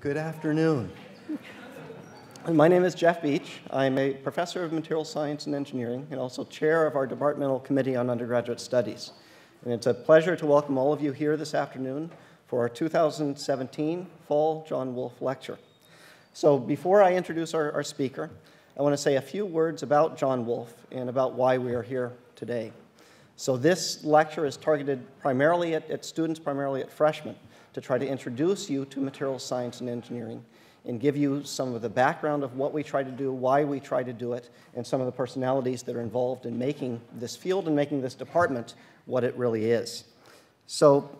Good afternoon. My name is Jeff Beach. I'm a professor of material science and engineering and also chair of our departmental committee on undergraduate studies. And it's a pleasure to welcome all of you here this afternoon for our 2017 Fall John Wulff Lecture. So before I introduce our, our speaker, I want to say a few words about John Wulff and about why we are here today. So this lecture is targeted primarily at, at students, primarily at freshmen, to try to introduce you to materials science and engineering and give you some of the background of what we try to do, why we try to do it, and some of the personalities that are involved in making this field and making this department what it really is. So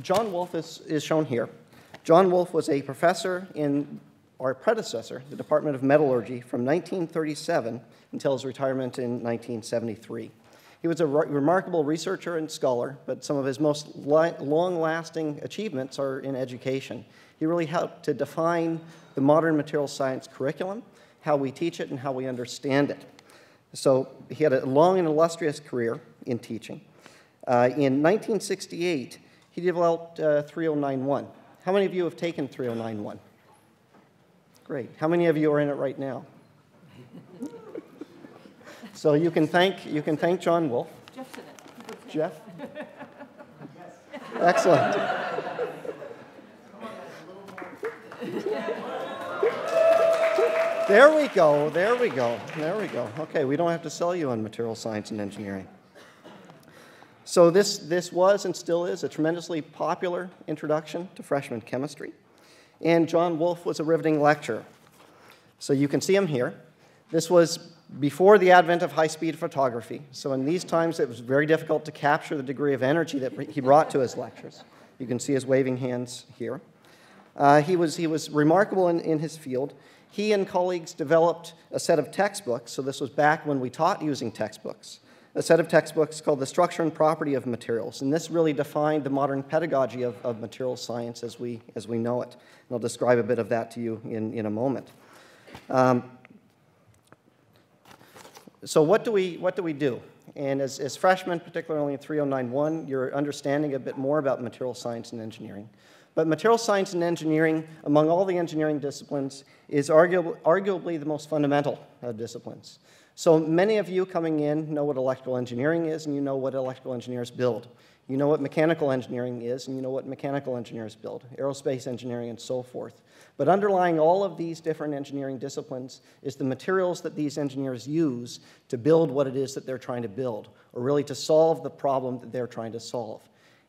John Wulff is, is shown here. John Wulff was a professor in our predecessor, the Department of Metallurgy, from 1937 until his retirement in 1973. He was a re remarkable researcher and scholar, but some of his most long-lasting achievements are in education. He really helped to define the modern material science curriculum, how we teach it, and how we understand it. So he had a long and illustrious career in teaching. Uh, in 1968, he developed uh, 3091. How many of you have taken 3091? Great. How many of you are in it right now? So you can thank, you can thank John Wulff. Jeff? Excellent. There we go, there we go, there we go. Okay, we don't have to sell you on material science and engineering. So this, this was and still is a tremendously popular introduction to freshman chemistry. And John Wulff was a riveting lecturer. So you can see him here. This was before the advent of high-speed photography. So in these times, it was very difficult to capture the degree of energy that he brought to his lectures. You can see his waving hands here. Uh, he, was, he was remarkable in, in his field. He and colleagues developed a set of textbooks, so this was back when we taught using textbooks, a set of textbooks called The Structure and Property of Materials. And this really defined the modern pedagogy of, of material science as we, as we know it. And I'll describe a bit of that to you in, in a moment. Um, so what do we, what do, we do? And as, as freshmen, particularly in 3091, you're understanding a bit more about material science and engineering. But material science and engineering, among all the engineering disciplines, is arguably, arguably the most fundamental of disciplines. So many of you coming in know what electrical engineering is, and you know what electrical engineers build. You know what mechanical engineering is, and you know what mechanical engineers build, aerospace engineering, and so forth. But underlying all of these different engineering disciplines is the materials that these engineers use to build what it is that they're trying to build, or really to solve the problem that they're trying to solve.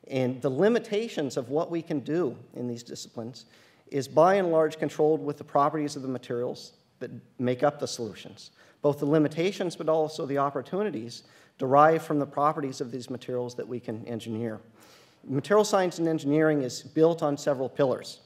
And the limitations of what we can do in these disciplines is by and large controlled with the properties of the materials that make up the solutions. Both the limitations but also the opportunities derive from the properties of these materials that we can engineer. Material science and engineering is built on several pillars,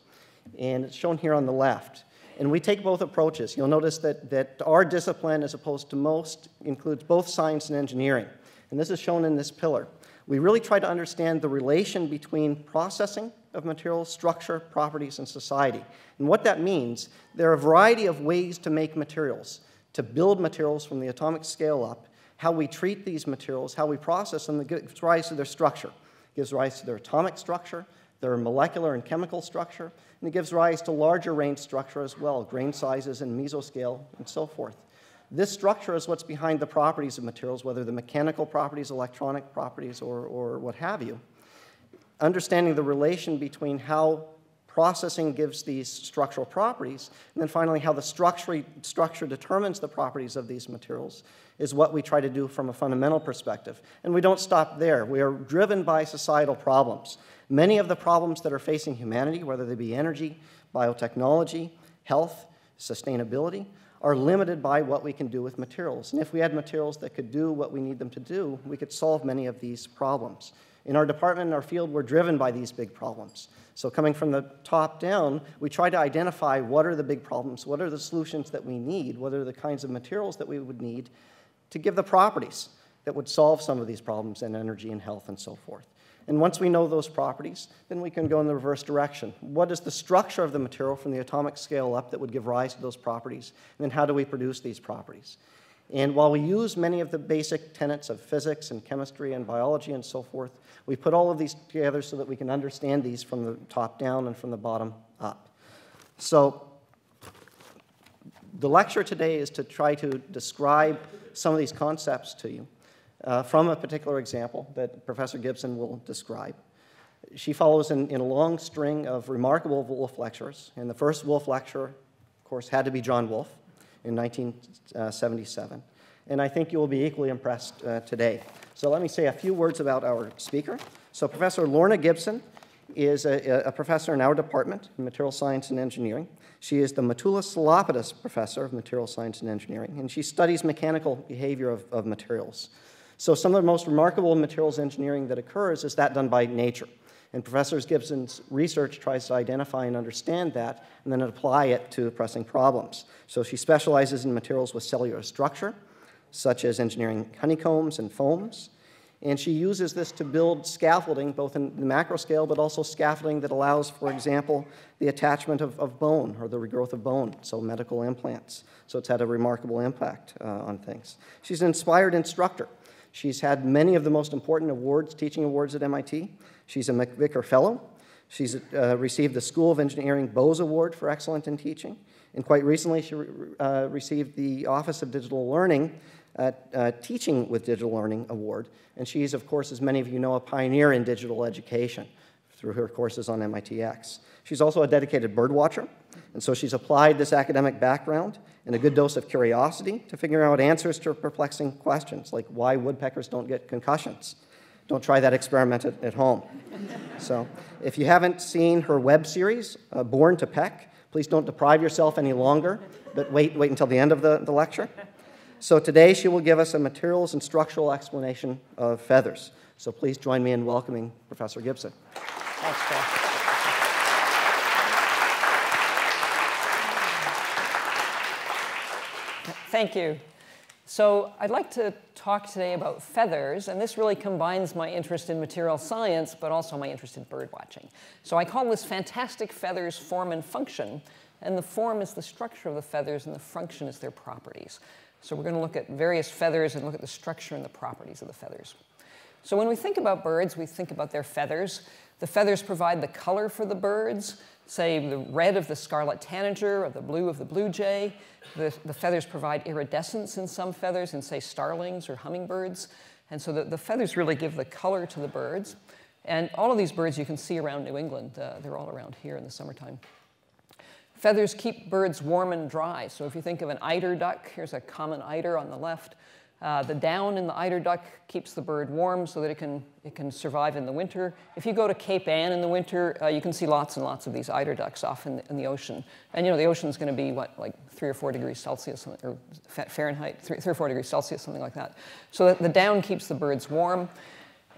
and it's shown here on the left. And we take both approaches. You'll notice that, that our discipline, as opposed to most, includes both science and engineering. And this is shown in this pillar we really try to understand the relation between processing of materials, structure, properties, and society. And what that means, there are a variety of ways to make materials, to build materials from the atomic scale up, how we treat these materials, how we process them, gives rise to their structure. Gives rise to their atomic structure, their molecular and chemical structure, and it gives rise to larger range structure as well, grain sizes and mesoscale and so forth. This structure is what's behind the properties of materials, whether the mechanical properties, electronic properties, or, or what have you. Understanding the relation between how processing gives these structural properties, and then finally how the structure, structure determines the properties of these materials is what we try to do from a fundamental perspective. And we don't stop there. We are driven by societal problems. Many of the problems that are facing humanity, whether they be energy, biotechnology, health, sustainability, are limited by what we can do with materials. And if we had materials that could do what we need them to do, we could solve many of these problems. In our department, in our field, we're driven by these big problems. So coming from the top down, we try to identify what are the big problems, what are the solutions that we need, what are the kinds of materials that we would need to give the properties that would solve some of these problems in energy and health and so forth. And once we know those properties, then we can go in the reverse direction. What is the structure of the material from the atomic scale up that would give rise to those properties? And then how do we produce these properties? And while we use many of the basic tenets of physics and chemistry and biology and so forth, we put all of these together so that we can understand these from the top down and from the bottom up. So the lecture today is to try to describe some of these concepts to you uh, from a particular example that Professor Gibson will describe. She follows in, in, a long string of remarkable Wulff lectures, and the first Wulff lecture, of course, had to be John Wulff in 1977. And I think you will be equally impressed uh, today. So let me say a few words about our speaker. So Professor Lorna Gibson is a, a professor in our department in material science and engineering. She is the Matoula S. Salapatas Professor of Material Science and Engineering, and she studies mechanical behavior of, of materials. So some of the most remarkable materials engineering that occurs is that done by nature. And Professor Gibson's research tries to identify and understand that and then apply it to pressing problems. So she specializes in materials with cellular structure, such as engineering honeycombs and foams. And she uses this to build scaffolding, both in the macro scale, but also scaffolding that allows, for example, the attachment of, of bone or the regrowth of bone, so medical implants. So it's had a remarkable impact uh, on things. She's an inspired instructor. She's had many of the most important awards, teaching awards at MIT. She's a MacVicar Fellow. She's uh, received the School of Engineering Bose Award for Excellence in Teaching. And quite recently, she uh, received the Office of Digital Learning uh, Teaching with Digital Learning Award. And she's, of course, as many of you know, a pioneer in digital education through her courses on MITx. She's also a dedicated bird watcher, and so she's applied this academic background and a good dose of curiosity to figure out answers to perplexing questions, like why woodpeckers don't get concussions. Don't try that experiment at, at home. so, if you haven't seen her web series, uh, Born to Peck, please don't deprive yourself any longer, but wait, wait until the end of the, the lecture. So today she will give us a materials and structural explanation of feathers. So please join me in welcoming Professor Gibson. Thanks, Thank you. So I'd like to talk today about feathers, and this really combines my interest in material science, but also my interest in bird watching. So I call this fantastic feathers form and function, and the form is the structure of the feathers, and the function is their properties. So we're going to look at various feathers and look at the structure and the properties of the feathers. So when we think about birds, we think about their feathers. The feathers provide the color for the birds, say the red of the scarlet tanager or the blue of the blue jay. The, the feathers provide iridescence in some feathers in, say, starlings or hummingbirds. And so the, the feathers really give the color to the birds. And all of these birds you can see around New England. Uh, they're all around here in the summertime. Feathers keep birds warm and dry. So if you think of an eider duck, here's a common eider on the left. Uh, the down in the eider duck keeps the bird warm so that it can, it can survive in the winter. If you go to Cape Ann in the winter, uh, you can see lots and lots of these eider ducks off in the, in the ocean. And you know, the ocean's going to be, what, like three or four degrees Celsius, or Fahrenheit, three, three or four degrees Celsius, something like that. So that the down keeps the birds warm.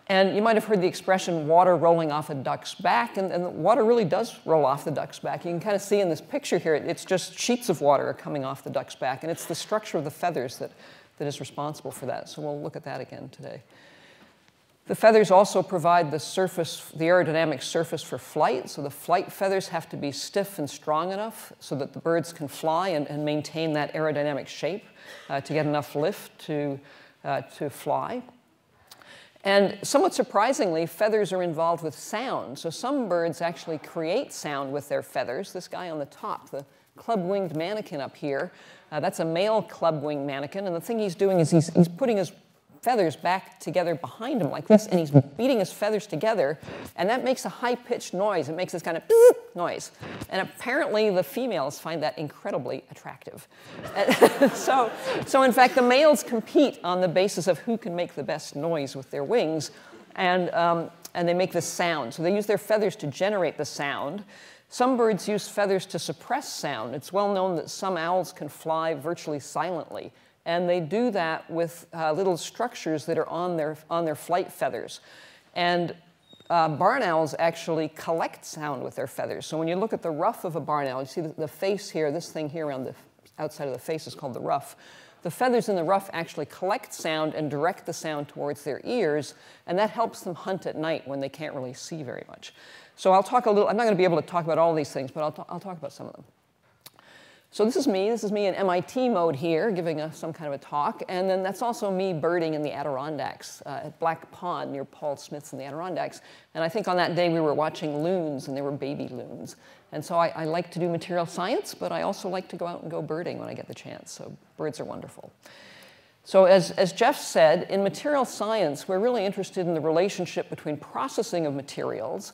And you might have heard the expression water rolling off a duck's back, and, and water really does roll off the duck's back. You can kind of see in this picture here, it's just sheets of water are coming off the duck's back, and it's the structure of the feathers that, that is responsible for that. So we'll look at that again today. The feathers also provide the surface, the aerodynamic surface for flight. So the flight feathers have to be stiff and strong enough so that the birds can fly and, and maintain that aerodynamic shape uh, to get enough lift to, uh, to fly. And somewhat surprisingly, feathers are involved with sound. So some birds actually create sound with their feathers. This guy on the top, the club-winged manakin up here, uh, that's a male club-winged manakin, And the thing he's doing is he's, he's putting his feathers back together behind him like this, and he's beating his feathers together, and that makes a high-pitched noise. It makes this kind of noise. And apparently the females find that incredibly attractive. so, so in fact, the males compete on the basis of who can make the best noise with their wings, and, um, and they make this sound. So they use their feathers to generate the sound. Some birds use feathers to suppress sound. It's well known that some owls can fly virtually silently. And they do that with uh, little structures that are on their, on their flight feathers. And uh, barn owls actually collect sound with their feathers. So when you look at the ruff of a barn owl, you see the, the face here, this thing here around the outside of the face is called the ruff. The feathers in the ruff actually collect sound and direct the sound towards their ears, and that helps them hunt at night when they can't really see very much. So I'll talk a little, I'm not going to be able to talk about all these things, but I'll, I'll talk about some of them. So this is me. This is me in MIT mode here, giving a, some kind of a talk. And then that's also me birding in the Adirondacks uh, at Black Pond near Paul Smith's in the Adirondacks. And I think on that day we were watching loons, and they were baby loons. And so I, I like to do material science, but I also like to go out and go birding when I get the chance. So birds are wonderful. So as, as Jeff said, in material science, we're really interested in the relationship between processing of materials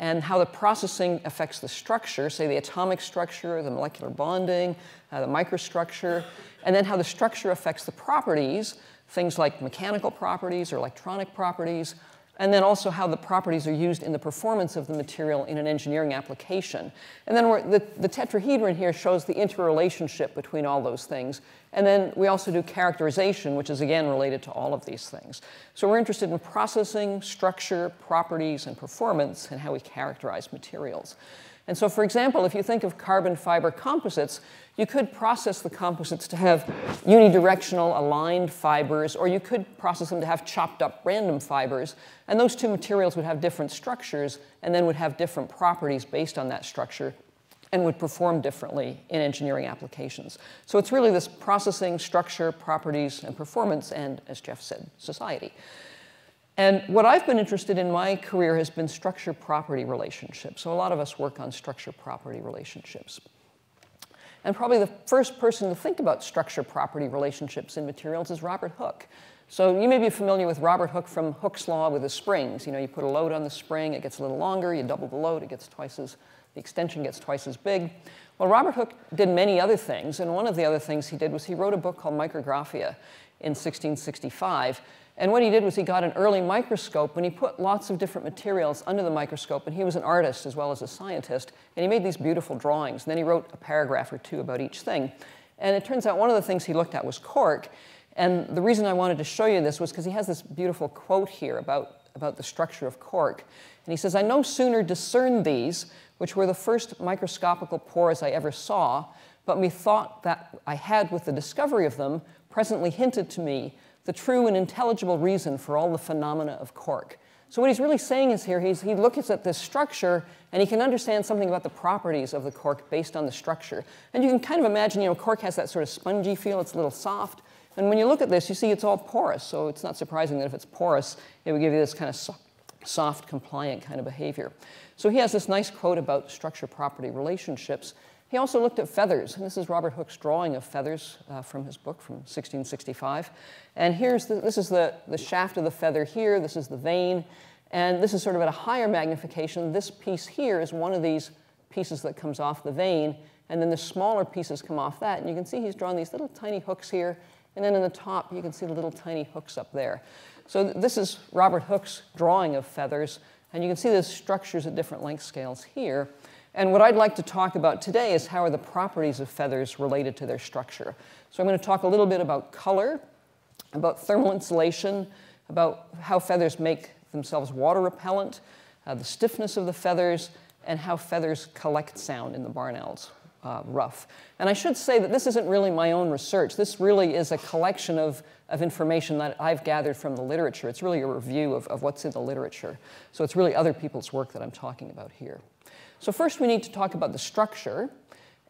and how the processing affects the structure, say the atomic structure, the molecular bonding, uh, the microstructure, and then how the structure affects the properties, things like mechanical properties or electronic properties, and then also how the properties are used in the performance of the material in an engineering application. And then the, the tetrahedron here shows the interrelationship between all those things. And then we also do characterization, which is again related to all of these things. So we're interested in processing, structure, properties, and performance, and how we characterize materials. And so, for example, if you think of carbon fiber composites, you could process the composites to have unidirectional aligned fibers, or you could process them to have chopped up random fibers. And those two materials would have different structures and then would have different properties based on that structure and would perform differently in engineering applications. So it's really this processing, structure, properties, and performance, and as Jeff said, society. And what I've been interested in my career has been structure property relationships. So a lot of us work on structure property relationships. And probably the first person to think about structure property relationships in materials is Robert Hooke. So you may be familiar with Robert Hooke from Hooke's law with the springs. You know, you put a load on the spring, it gets a little longer, you double the load, it gets twice as, the extension gets twice as big. Well, Robert Hooke did many other things, and one of the other things he did was he wrote a book called Micrographia in 1665, and what he did was he got an early microscope and he put lots of different materials under the microscope. And he was an artist as well as a scientist. And he made these beautiful drawings. And then he wrote a paragraph or two about each thing. And it turns out one of the things he looked at was cork. And the reason I wanted to show you this was because he has this beautiful quote here about, about the structure of cork. And he says, I no sooner discerned these, which were the first microscopical pores I ever saw, but methought that I had with the discovery of them presently hinted to me the true and intelligible reason for all the phenomena of cork. So what he's really saying is here, he looks at this structure and he can understand something about the properties of the cork based on the structure. And you can kind of imagine, you know, cork has that sort of spongy feel, it's a little soft. And when you look at this, you see it's all porous, so it's not surprising that if it's porous, it would give you this kind of so soft, compliant kind of behavior. So he has this nice quote about structure-property relationships. He also looked at feathers, and this is Robert Hooke's drawing of feathers uh, from his book from 1665. And here's the, this is the, the shaft of the feather here, this is the vane, and this is sort of at a higher magnification. This piece here is one of these pieces that comes off the vane, and then the smaller pieces come off that. And you can see he's drawn these little tiny hooks here, and then in the top you can see the little tiny hooks up there. So this is Robert Hooke's drawing of feathers, and you can see the structures at different length scales here. And what I'd like to talk about today is how are the properties of feathers related to their structure. So I'm going to talk a little bit about color, about thermal insulation, about how feathers make themselves water repellent, uh, the stiffness of the feathers, and how feathers collect sound in the barn owl's uh, ruff. And I should say that this isn't really my own research. This really is a collection of, of information that I've gathered from the literature. It's really a review of, of what's in the literature. So it's really other people's work that I'm talking about here. So first we need to talk about the structure.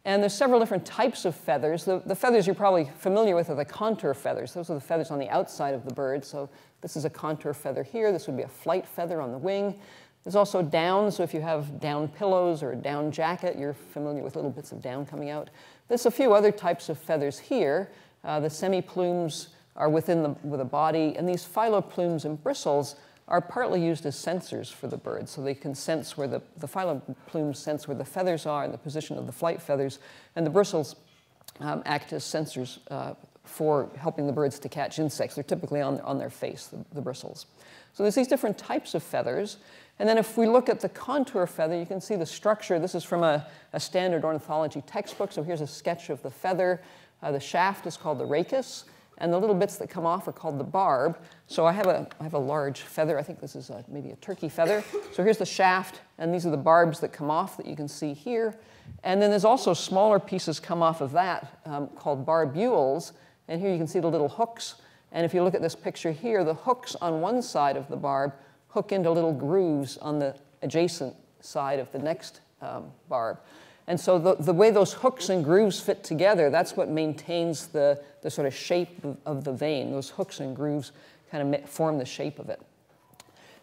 And there's several different types of feathers. The, the, feathers you're probably familiar with are the contour feathers. Those are the feathers on the outside of the bird. So this is a contour feather here. This would be a flight feather on the wing. There's also down, so if you have down pillows or a down jacket, you're familiar with little bits of down coming out. There's a few other types of feathers here. Uh, the semi-plumes are within the, with the body, and these filoplumes and bristles are partly used as sensors for the bird. So they can sense where the, the filoplumes sense where the feathers are and the position of the flight feathers, and the bristles um, act as sensors uh, for helping the birds to catch insects. They're typically on, on their face, the, the bristles. So there's these different types of feathers. And then if we look at the contour feather, you can see the structure. This is from a, a standard ornithology textbook. So here's a sketch of the feather. Uh, the shaft is called the rachis and the little bits that come off are called the barb. So I have a, I have a large feather. I think this is a, maybe a turkey feather. So here's the shaft, and these are the barbs that come off that you can see here. And then there's also smaller pieces come off of that um, called barbules. And here you can see the little hooks. And if you look at this picture here, the hooks on one side of the barb hook into little grooves on the adjacent side of the next um, barb. And so the, the way those hooks and grooves fit together, that's what maintains the, the sort of shape of, of the vane. Those hooks and grooves kind of form the shape of it.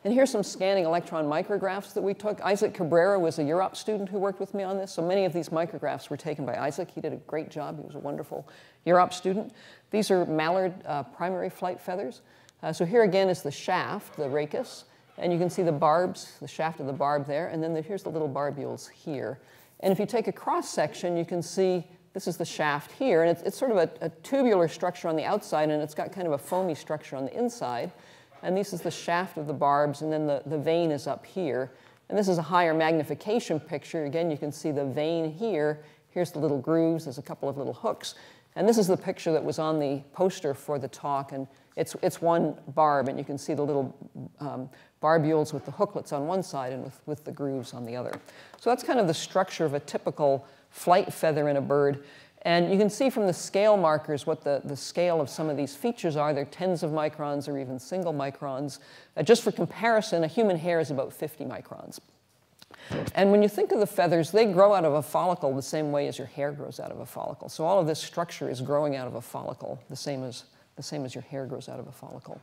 And here's some scanning electron micrographs that we took. Isaac Cabrera was a UROP student who worked with me on this. So many of these micrographs were taken by Isaac. He did a great job. He was a wonderful UROP student. These are mallard uh, primary flight feathers. Uh, so here again is the shaft, the rachis. And you can see the barbs, the shaft of the barb there. And then the, here's the little barbules here. And if you take a cross section, you can see this is the shaft here. And it's, it's sort of a, a tubular structure on the outside, and it's got kind of a foamy structure on the inside. And this is the shaft of the barbs, and then the, the vane is up here. And this is a higher magnification picture. Again, you can see the vane here. Here's the little grooves. There's a couple of little hooks. And this is the picture that was on the poster for the talk. And it's, it's one barb, and you can see the little um, barbules with the hooklets on one side and with, with the grooves on the other. So that's kind of the structure of a typical flight feather in a bird. And you can see from the scale markers what the, the scale of some of these features are. They're tens of microns or even single microns. Uh, just for comparison, a human hair is about 50 microns. And when you think of the feathers, they grow out of a follicle the same way as your hair grows out of a follicle. So all of this structure is growing out of a follicle, the same as, the same as your hair grows out of a follicle.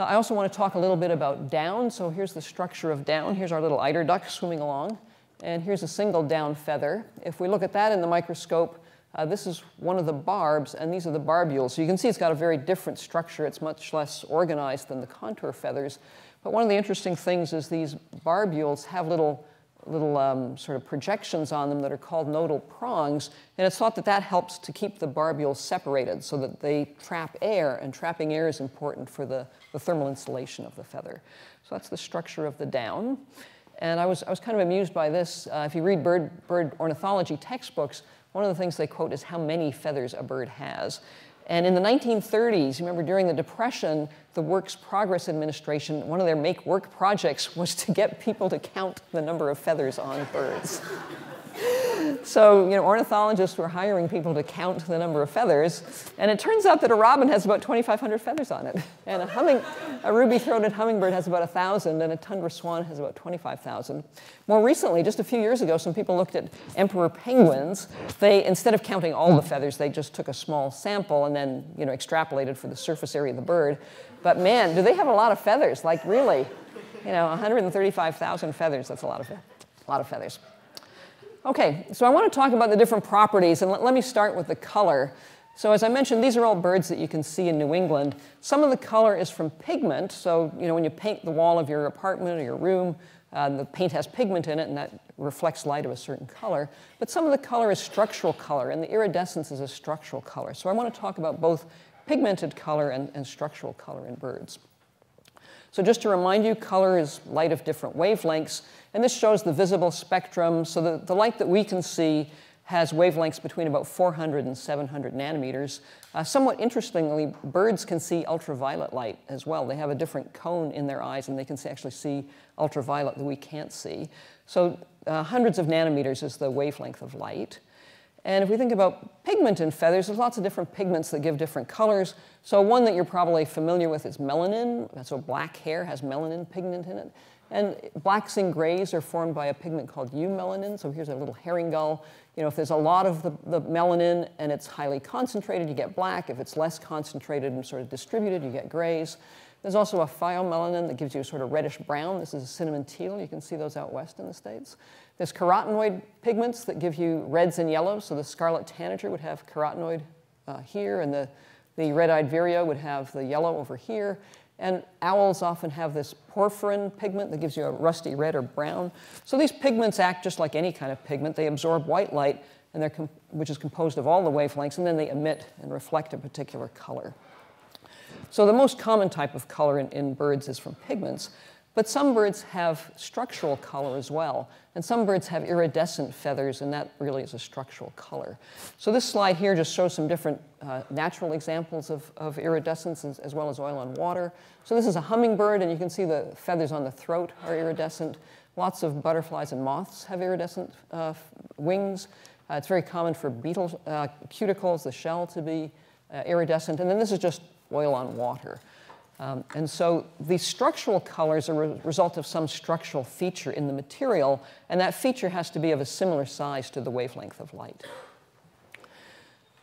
Uh, I also want to talk a little bit about down. So here's the structure of down. Here's our little eider duck swimming along. And here's a single down feather. If we look at that in the microscope, uh, this is one of the barbs, and these are the barbules. So you can see it's got a very different structure. It's much less organized than the contour feathers. But one of the interesting things is these barbules have little, little um, sort of projections on them that are called nodal prongs. And it's thought that that helps to keep the barbules separated so that they trap air, and trapping air is important for the, the thermal insulation of the feather. So that's the structure of the down. And I was, I was kind of amused by this. Uh, if you read bird, bird ornithology textbooks, one of the things they quote is how many feathers a bird has. And in the 1930s, you remember during the Depression, the Works Progress Administration, one of their make work projects was to get people to count the number of feathers on birds so, you know, ornithologists were hiring people to count the number of feathers, and it turns out that a robin has about 2,500 feathers on it, and a, humming, a ruby-throated hummingbird has about 1,000, and a tundra swan has about 25,000. More recently, just a few years ago, some people looked at emperor penguins. They, instead of counting all the feathers, they just took a small sample and then, you know, extrapolated for the surface area of the bird. But man, do they have a lot of feathers? Like really, you know, 135,000 feathers. That's a lot of, a lot of feathers. Okay, so I want to talk about the different properties, and let, let, me start with the color. So as I mentioned, these are all birds that you can see in New England. Some of the color is from pigment, so you know when you paint the wall of your apartment or your room, uh, the paint has pigment in it, and that reflects light of a certain color. But some of the color is structural color, and the iridescence is a structural color. So I want to talk about both pigmented color and, and structural color in birds. So just to remind you, color is light of different wavelengths. And this shows the visible spectrum. So the, the light that we can see has wavelengths between about 400 and 700 nanometers. Uh, somewhat interestingly, birds can see ultraviolet light as well. They have a different cone in their eyes, and they can see, actually see ultraviolet that we can't see. So uh, hundreds of nanometers is the wavelength of light. And if we think about pigment in feathers, there's lots of different pigments that give different colors. So one that you're probably familiar with is melanin. So black hair has melanin pigment in it. And blacks and grays are formed by a pigment called eumelanin. So here's a little herring gull. You know, if there's a lot of the, the, melanin and it's highly concentrated, you get black. If it's less concentrated and sort of distributed, you get grays. There's also a pheomelanin that gives you a sort of reddish brown. This is a cinnamon teal. You can see those out west in the States. There's carotenoid pigments that give you reds and yellows. So the scarlet tanager would have carotenoid uh, here, and the, the red-eyed vireo would have the yellow over here. And owls often have this porphyrin pigment that gives you a rusty red or brown. So these pigments act just like any kind of pigment. They absorb white light, and they're which is composed of all the wavelengths, and then they emit and reflect a particular color. So the most common type of color in, in birds is from pigments. But some birds have structural color as well. And some birds have iridescent feathers, and that really is a structural color. So this slide here just shows some different uh, natural examples of, of iridescence as, as, well as oil on water. So this is a hummingbird, and you can see the feathers on the throat are iridescent. Lots of butterflies and moths have iridescent uh, wings. Uh, it's very common for beetle uh, cuticles, the shell, to be uh, iridescent. And then this is just oil on water. Um, and so these structural colors are a result of some structural feature in the material, and that feature has to be of a similar size to the wavelength of light.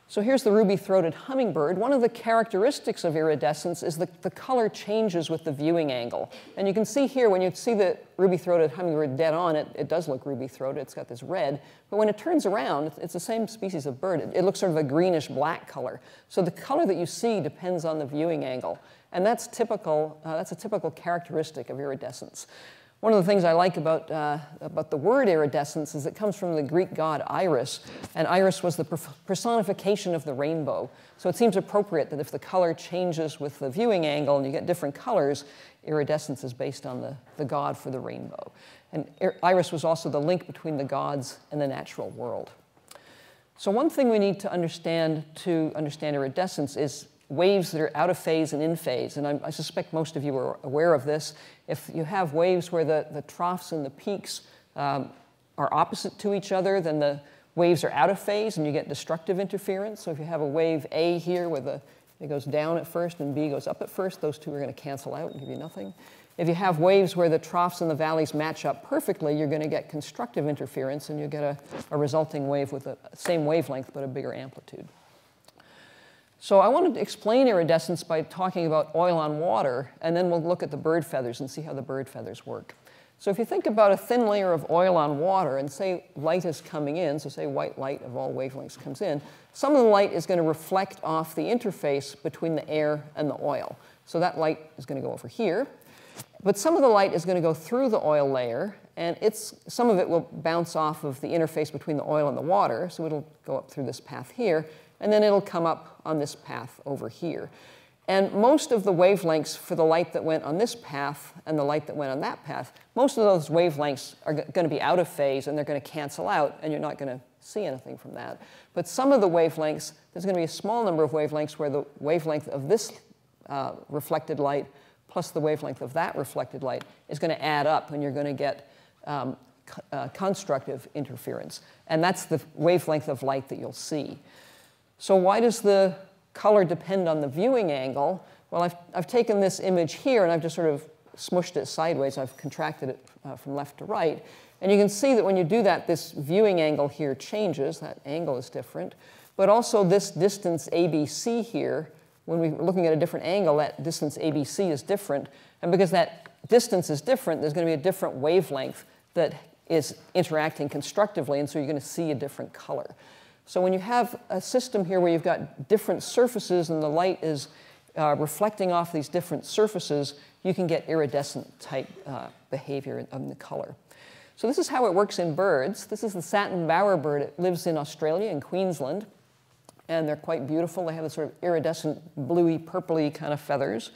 So here's the ruby-throated hummingbird. One of the characteristics of iridescence is that the color changes with the viewing angle. And you can see here, when you see the ruby-throated hummingbird dead on, it, it does look ruby-throated. It's got this red. But when it turns around, it's the same species of bird. It, it looks sort of a greenish-black color. So the color that you see depends on the viewing angle. And that's typical, uh, that's a typical characteristic of iridescence. One of the things I like about, uh, about the word iridescence is it comes from the Greek god Iris, and Iris was the personification of the rainbow. So it seems appropriate that if the color changes with the viewing angle and you get different colors, iridescence is based on the, the god for the rainbow. And Iris was also the link between the gods and the natural world. So one thing we need to understand to understand iridescence is waves that are out of phase and in phase. And I, I, suspect most of you are aware of this. If you have waves where the, the troughs and the peaks um, are opposite to each other, then the waves are out of phase and you get destructive interference. So if you have a wave A here where the, it goes down at first and B goes up at first, those two are going to cancel out and give you nothing. If you have waves where the troughs and the valleys match up perfectly, you're going to get constructive interference and you get a, a resulting wave with the same wavelength but a bigger amplitude. So I wanted to explain iridescence by talking about oil on water, and then we'll look at the bird feathers and see how the bird feathers work. So if you think about a thin layer of oil on water and say light is coming in, so say white light of all wavelengths comes in, some of the light is going to reflect off the interface between the air and the oil. So that light is going to go over here. But some of the light is going to go through the oil layer, and it's, some of it will bounce off of the interface between the oil and the water, so it'll go up through this path here and then it'll come up on this path over here. And most of the wavelengths for the light that went on this path and the light that went on that path, most of those wavelengths are going to be out of phase and they're going to cancel out and you're not going to see anything from that. But some of the wavelengths, there's going to be a small number of wavelengths where the wavelength of this uh, reflected light plus the wavelength of that reflected light is going to add up and you're going to get um, uh, constructive interference. And that's the wavelength of light that you'll see. So why does the color depend on the viewing angle? Well, I've, I've taken this image here and I've just sort of smushed it sideways. I've contracted it uh, from left to right. And you can see that when you do that, this viewing angle here changes. That angle is different. But also this distance ABC here, when we're looking at a different angle, that distance ABC is different. And because that distance is different, there's going to be a different wavelength that is interacting constructively, and so you're going to see a different color. So when you have a system here where you've got different surfaces and the light is uh, reflecting off these different surfaces, you can get iridescent type uh, behavior in, in, the color. So this is how it works in birds. This is the satin bowerbird. It lives in Australia, in Queensland. And they're quite beautiful. They have this sort of iridescent, bluey, purpley kind of feathers.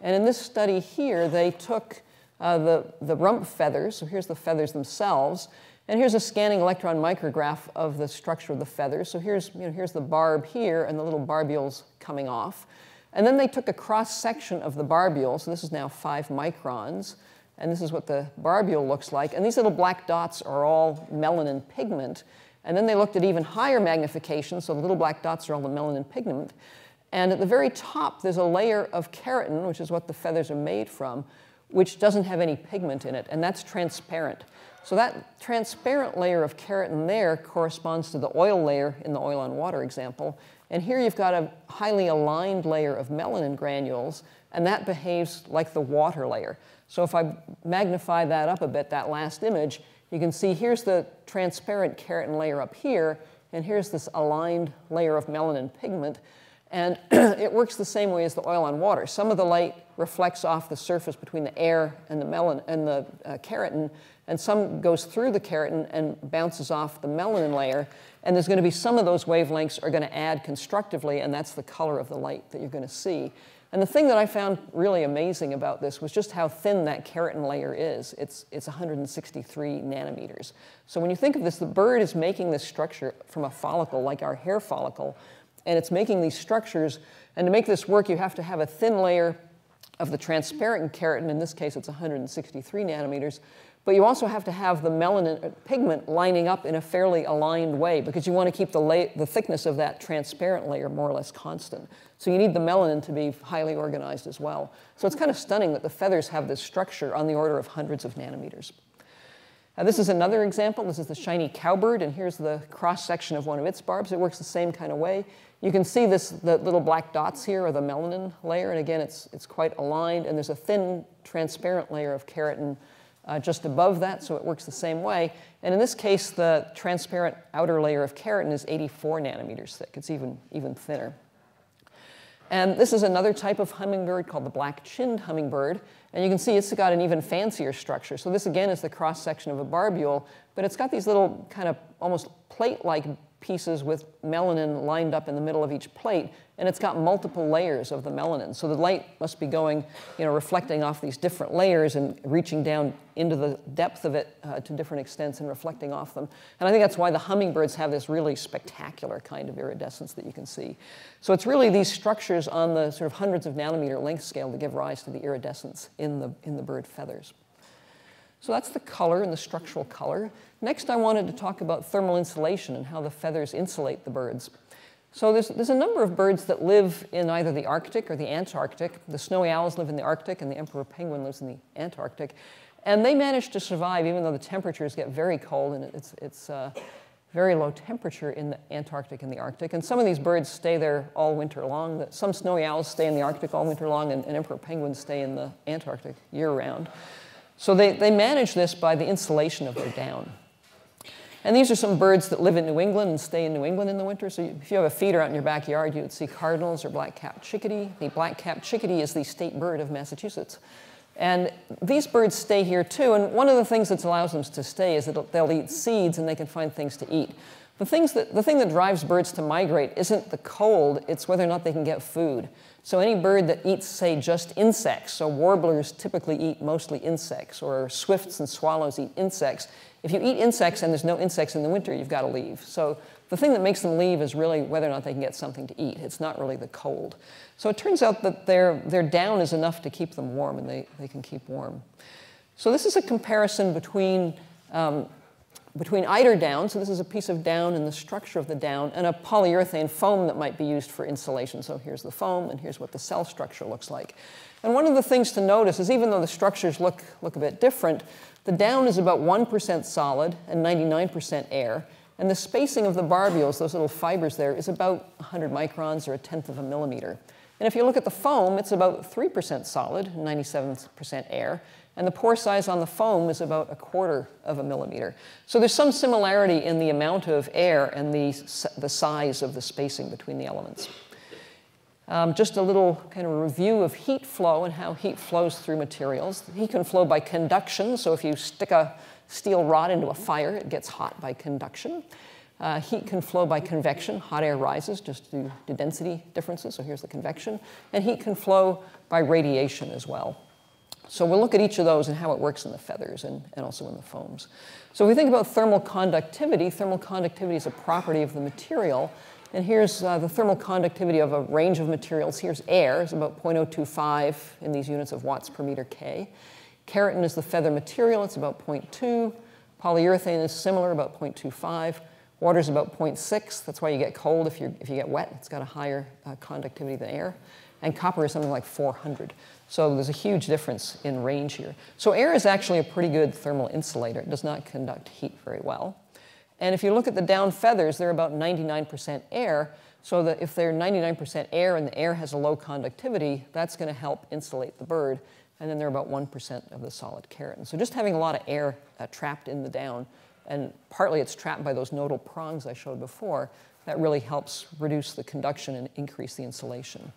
And in this study here, they took uh, the, the rump feathers, so here's the feathers themselves, and here's a scanning electron micrograph of the structure of the feathers. So here's, you know, here's the barb here and the little barbules coming off. And then they took a cross section of the barbule. So this is now five microns. And this is what the barbule looks like. And these little black dots are all melanin pigment. And then they looked at even higher magnification. So the little black dots are all the melanin pigment. And at the very top, there's a layer of keratin, which is what the feathers are made from, which doesn't have any pigment in it. And that's transparent. So that transparent layer of keratin there corresponds to the oil layer in the oil on water example. And here you've got a highly aligned layer of melanin granules, and that behaves like the water layer. So if I magnify that up a bit, that last image, you can see here's the transparent keratin layer up here, and here's this aligned layer of melanin pigment. And it works the same way as the oil on water. Some of the light reflects off the surface between the air and the, melan and the uh, keratin, and some goes through the keratin and bounces off the melanin layer. And there's going to be some of those wavelengths are going to add constructively, and that's the color of the light that you're going to see. And the thing that I found really amazing about this was just how thin that keratin layer is. It's, it's 163 nanometers. So when you think of this, the bird is making this structure from a follicle like our hair follicle, and it's making these structures. And to make this work, you have to have a thin layer of the transparent keratin. In this case, it's 163 nanometers. But you also have to have the melanin uh, pigment lining up in a fairly aligned way because you want to keep the, the thickness of that transparent layer more or less constant. So you need the melanin to be highly organized as well. So it's kind of stunning that the feathers have this structure on the order of hundreds of nanometers. Now, this is another example. This is the shiny cowbird, and here's the cross section of one of its barbs. It works the same kind of way. You can see this, the little black dots here are the melanin layer, and again, it's, it's quite aligned, and there's a thin, transparent layer of keratin uh, just above that, so it works the same way. And in this case, the transparent outer layer of keratin is 84 nanometers thick. It's even, even thinner. And this is another type of hummingbird called the black-chinned hummingbird. And you can see it's got an even fancier structure. So this, again, is the cross-section of a barbule, but it's got these little kind of almost plate-like pieces with melanin lined up in the middle of each plate, and it's got multiple layers of the melanin. So the light must be going, you know, reflecting off these different layers and reaching down into the depth of it uh, to different extents and reflecting off them. And I think that's why the hummingbirds have this really spectacular kind of iridescence that you can see. So it's really these structures on the sort of hundreds of nanometer length scale that give rise to the iridescence in the, in the bird feathers. So that's the color and the structural color. Next, I wanted to talk about thermal insulation and how the feathers insulate the birds. So there's, there's a number of birds that live in either the Arctic or the Antarctic. The snowy owls live in the Arctic, and the emperor penguin lives in the Antarctic. And they manage to survive even though the temperatures get very cold and it's, it's uh, very low temperature in the Antarctic and the Arctic. And some of these birds stay there all winter long. Some snowy owls stay in the Arctic all winter long, and, and emperor penguins stay in the Antarctic year round. So they, they manage this by the insulation of their down. And these are some birds that live in New England and stay in New England in the winter. So if you have a feeder out in your backyard, you would see cardinals or black-capped chickadee. The black-capped chickadee is the state bird of Massachusetts. And these birds stay here too. And one of the things that allows them to stay is that they'll eat seeds and they can find things to eat. The, things that, the thing that drives birds to migrate isn't the cold, it's whether or not they can get food. So any bird that eats, say, just insects, so warblers typically eat mostly insects, or swifts and swallows eat insects. If you eat insects and there's no insects in the winter, you've got to leave. So the thing that makes them leave is really whether or not they can get something to eat. It's not really the cold. So it turns out that their, their down is enough to keep them warm, and they, they can keep warm. So this is a comparison between um, between eider down, so this is a piece of down and the structure of the down, and a polyurethane foam that might be used for insulation. So here's the foam, and here's what the cell structure looks like. And one of the things to notice is even though the structures look, look a bit different, the down is about 1% solid and 99% air. And the spacing of the barbules, those little fibers there, is about 100 microns or a tenth of a millimeter. And if you look at the foam, it's about 3% solid, 97% air, and the pore size on the foam is about a quarter of a millimeter. So there's some similarity in the amount of air and the, the size of the spacing between the elements. Um, just a little kind of review of heat flow and how heat flows through materials. Heat can flow by conduction, so if you stick a steel rod into a fire, it gets hot by conduction. Uh, heat can flow by convection. Hot air rises just due to density differences, so here's the convection. And heat can flow by radiation as well. So we'll look at each of those and how it works in the feathers and, and also in the foams. So if we think about thermal conductivity, thermal conductivity is a property of the material. And here's uh, the thermal conductivity of a range of materials. Here's air, it's about 0.025 in these units of watts per meter K. Keratin is the feather material, it's about 0.2. Polyurethane is similar, about 0.25. Water is about 0.6, that's why you get cold if, you if you get wet. It's got a higher uh, conductivity than air. And copper is something like 400. So there's a huge difference in range here. So air is actually a pretty good thermal insulator. It does not conduct heat very well. And if you look at the down feathers, they're about 99% air. So that if they're 99% air and the air has a low conductivity, that's going to help insulate the bird. And then they're about 1% of the solid keratin. So just having a lot of air uh, trapped in the down, and partly it's trapped by those nodal prongs I showed before, that really helps reduce the conduction and increase the insulation.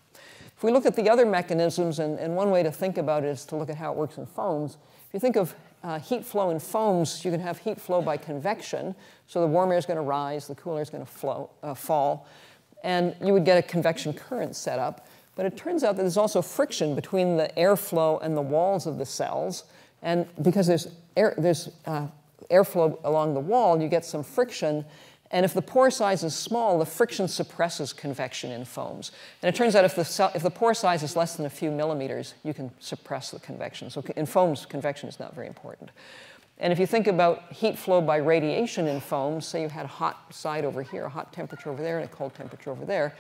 If we look at the other mechanisms, and, and one way to think about it is to look at how it works in foams. If you think of uh, heat flow in foams, you can have heat flow by convection. So the warm air is going to rise, the cool air is going to flow, uh, fall, and you would get a convection current set up. But it turns out that there's also friction between the airflow and the walls of the cells. And because there's, air, there's uh, airflow along the wall, you get some friction and if the pore size is small, the friction suppresses convection in foams. And it turns out if the, if the pore size is less than a few millimeters, you can suppress the convection. So in foams, convection is not very important. And if you think about heat flow by radiation in foams, say you had a hot side over here, a hot temperature over there, and a cold temperature over there,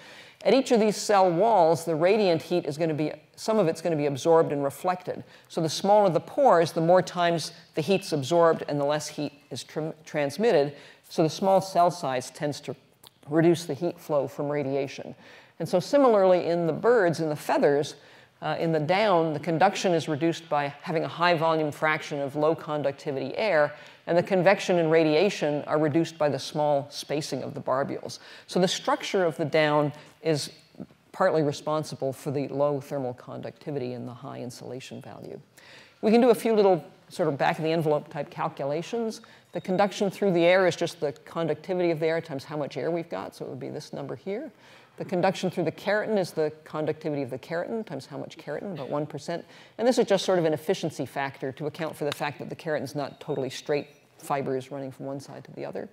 at each of these cell walls, the radiant heat is going to be, some of it's going to be absorbed and reflected. So the smaller the pores, the more times the heat's absorbed and the less heat is tr transmitted. So the small cell size tends to reduce the heat flow from radiation. And so similarly in the birds, in the feathers, uh, in the down, the conduction is reduced by having a high volume fraction of low conductivity air, and the convection and radiation are reduced by the small spacing of the barbules. So the structure of the down is partly responsible for the low thermal conductivity and the high insulation value. We can do a few little sort of back of the envelope type calculations. The conduction through the air is just the conductivity of the air times how much air we've got, so it would be this number here. The conduction through the keratin is the conductivity of the keratin times how much keratin, about 1%. And this is just sort of an efficiency factor to account for the fact that the keratin is not totally straight fibers running from one side to the other.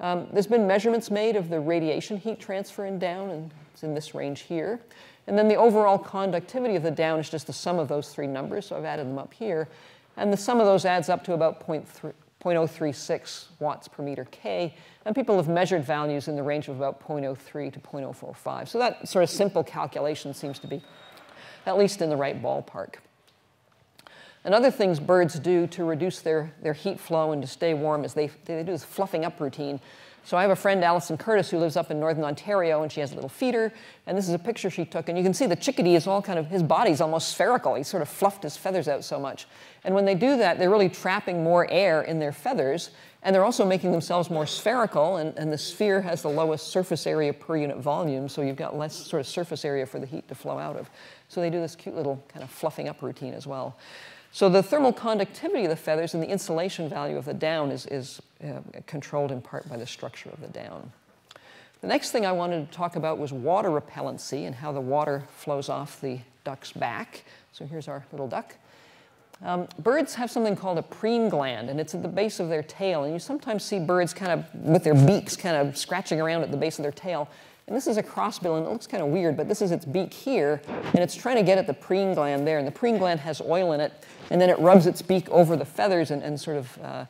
Um, there's been measurements made of the radiation heat transfer in down, and it's in this range here. And then the overall conductivity of the down is just the sum of those three numbers, so I've added them up here. And the sum of those adds up to about 0.3, 0.036 watts per meter K, and people have measured values in the range of about 0.03 to 0.045. So that sort of simple calculation seems to be at least in the right ballpark. And other things birds do to reduce their, their heat flow and to stay warm is they, they do this fluffing up routine. So I have a friend, Alison Curtis, who lives up in northern Ontario, and she has a little feeder. And this is a picture she took. And you can see the chickadee is all kind of, his body's almost spherical. He sort of fluffed his feathers out so much. And when they do that, they're really trapping more air in their feathers. And they're also making themselves more spherical. And, and the sphere has the lowest surface area per unit volume. So you've got less sort of surface area for the heat to flow out of. So they do this cute little kind of fluffing up routine as well. So the thermal conductivity of the feathers and the insulation value of the down is, is uh, controlled in part by the structure of the down. The next thing I wanted to talk about was water repellency and how the water flows off the duck's back. So here's our little duck. Um, birds have something called a preen gland, and it's at the base of their tail. And you sometimes see birds kind of with their beaks kind of scratching around at the base of their tail. And this is a crossbill, and it looks kind of weird, but this is its beak here, and it's trying to get at the preen gland there. And the preen gland has oil in it, and then it rubs its beak over the feathers and, and sort of uh,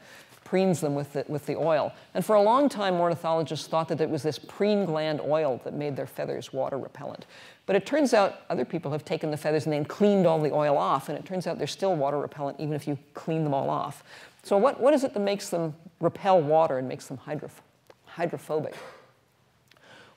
preens them with the, with the oil. And for a long time, ornithologists thought that it was this preen gland oil that made their feathers water repellent. But it turns out other people have taken the feathers and then cleaned all the oil off, and it turns out they're still water repellent even if you clean them all off. So what, what is it that makes them repel water and makes them hydroph hydrophobic?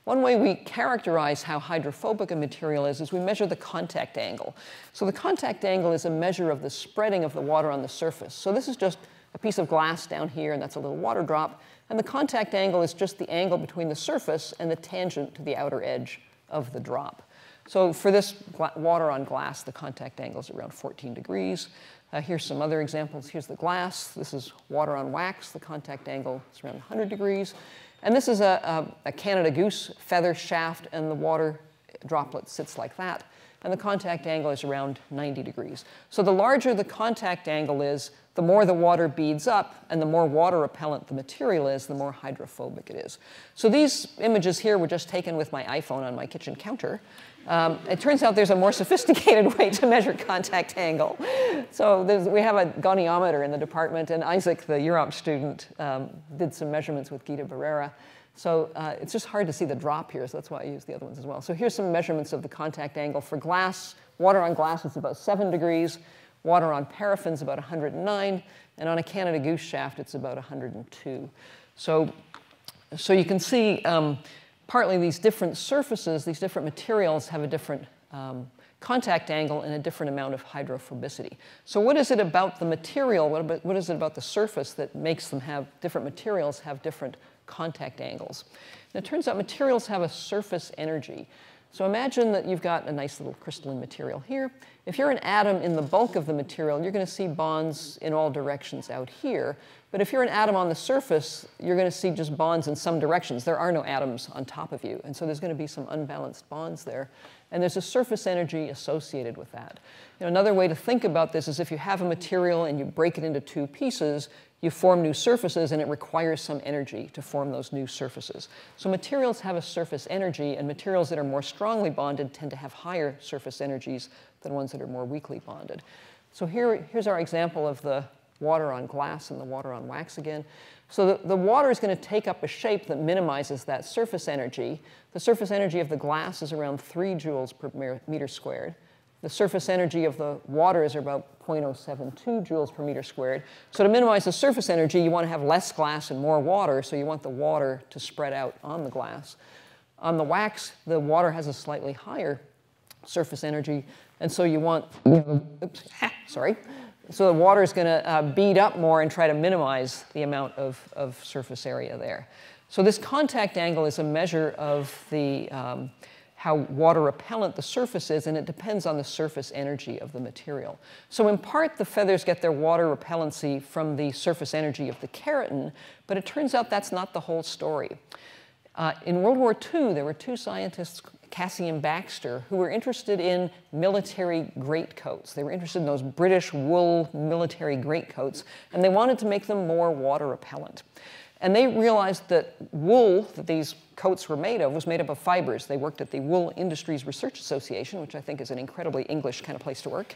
One way we characterize how hydrophobic a material is is we measure the contact angle. So the contact angle is a measure of the spreading of the water on the surface. So this is just a piece of glass down here, and that's a little water drop. And the contact angle is just the angle between the surface and the tangent to the outer edge of the drop. So for this water on glass, the contact angle is around 14 degrees. Uh, here's some other examples. Here's the glass. This is water on wax. The contact angle is around 100 degrees. And this is a, a, a, Canada goose feather shaft, and the water droplet sits like that. And the contact angle is around 90 degrees. So the larger the contact angle is, the more the water beads up, and the more water repellent the material is, the more hydrophobic it is. So these images here were just taken with my iPhone on my kitchen counter. Um, it turns out there's a more sophisticated way to measure contact angle. So we have a goniometer in the department, and Isaac, the UROP student, um, did some measurements with Gita Barrera. So uh, it's just hard to see the drop here, so that's why I use the other ones as well. So here's some measurements of the contact angle for glass. Water on glass is about 7 degrees. Water on paraffin is about 109. And on a Canada Goose shaft, it's about 102. So, so you can see um, partly these different surfaces, these different materials have a different um, contact angle and a different amount of hydrophobicity. So what is it about the material, what, about, what is it about the surface that makes them have, different materials have different contact angles? And it turns out materials have a surface energy. So imagine that you've got a nice little crystalline material here. If you're an atom in the bulk of the material, you're going to see bonds in all directions out here. But if you're an atom on the surface, you're going to see just bonds in some directions. There are no atoms on top of you. And so there's going to be some unbalanced bonds there. And there's a surface energy associated with that. You know, another way to think about this is if you have a material and you break it into two pieces, you form new surfaces and it requires some energy to form those new surfaces. So materials have a surface energy and materials that are more strongly bonded tend to have higher surface energies than ones that are more weakly bonded. So here, here's our example of the water on glass and the water on wax again. So the, the water is going to take up a shape that minimizes that surface energy. The surface energy of the glass is around 3 joules per meter squared. The surface energy of the water is about 0.072 joules per meter squared. So to minimize the surface energy, you want to have less glass and more water, so you want the water to spread out on the glass. On the wax, the water has a slightly higher surface energy, and so you want, oops, sorry. So the water is going to uh, bead up more and try to minimize the amount of, of surface area there. So this contact angle is a measure of the, um, how water repellent the surface is, and it depends on the surface energy of the material. So in part, the feathers get their water repellency from the surface energy of the keratin, but it turns out that's not the whole story. Uh, in World War II, there were two scientists, Cassie and Baxter, who were interested in military greatcoats. They were interested in those British wool military greatcoats, and they wanted to make them more water repellent. And they realized that wool that these coats were made of was made up of fibers. They worked at the Wool Industries Research Association, which I think is an incredibly English kind of place to work.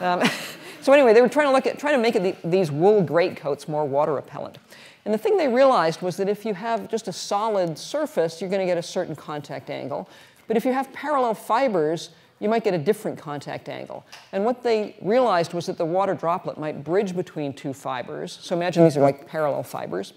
Um, so anyway, they were trying to look at trying to make the, these wool greatcoats more water repellent. And the thing they realized was that if you have just a solid surface, you're going to get a certain contact angle. But if you have parallel fibers, you might get a different contact angle. And what they realized was that the water droplet might bridge between two fibers. So imagine these are like parallel fibers.